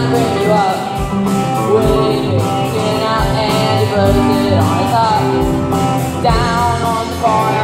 to bring you up. Out and it on top. Down on the bar.